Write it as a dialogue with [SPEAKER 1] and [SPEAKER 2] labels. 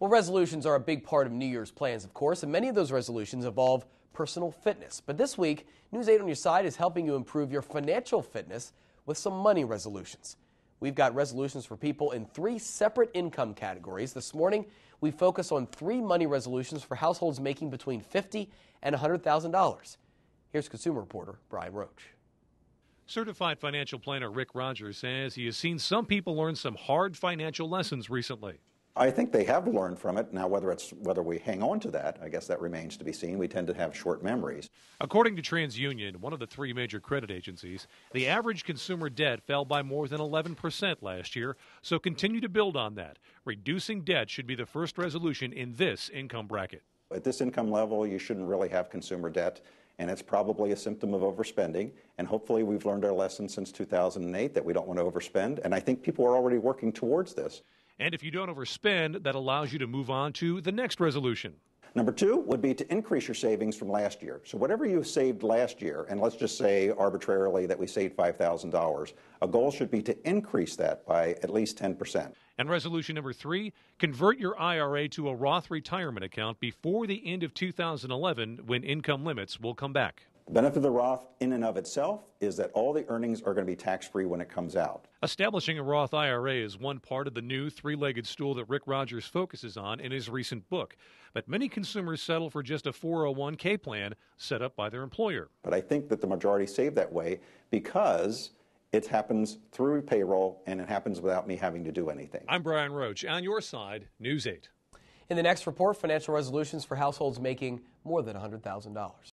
[SPEAKER 1] Well, resolutions are a big part of New Year's plans, of course, and many of those resolutions involve personal fitness. But this week, News 8 on your side is helping you improve your financial fitness with some money resolutions. We've got resolutions for people in three separate income categories. This morning, we focus on three money resolutions for households making between 50 and $100,000. Here's consumer reporter Brian Roche.
[SPEAKER 2] Certified financial planner Rick Rogers says he has seen some people learn some hard financial lessons recently.
[SPEAKER 3] I think they have learned from it. Now, whether it's whether we hang on to that, I guess that remains to be seen. We tend to have short memories.
[SPEAKER 2] According to TransUnion, one of the three major credit agencies, the average consumer debt fell by more than 11% last year. So continue to build on that. Reducing debt should be the first resolution in this income bracket.
[SPEAKER 3] At this income level, you shouldn't really have consumer debt, and it's probably a symptom of overspending. And hopefully, we've learned our lesson since 2008 that we don't want to overspend. And I think people are already working towards this.
[SPEAKER 2] And if you don't overspend, that allows you to move on to the next resolution.
[SPEAKER 3] Number two would be to increase your savings from last year. So, whatever you saved last year, and let's just say arbitrarily that we saved $5,000, a goal should be to increase that by at least 10%.
[SPEAKER 2] And resolution number three convert your IRA to a Roth retirement account before the end of 2011 when income limits will come back.
[SPEAKER 3] The benefit of the Roth in and of itself is that all the earnings are going to be tax free when it comes out.
[SPEAKER 2] Establishing a Roth IRA is one part of the new three legged stool that Rick Rogers focuses on in his recent book. But many consumers settle for just a 401k plan set up by their employer.
[SPEAKER 3] But I think that the majority save that way because it happens through payroll and it happens without me having to do anything.
[SPEAKER 2] I'm Brian Roche. On your side, News 8.
[SPEAKER 1] In the next report, financial resolutions for households making more than $100,000.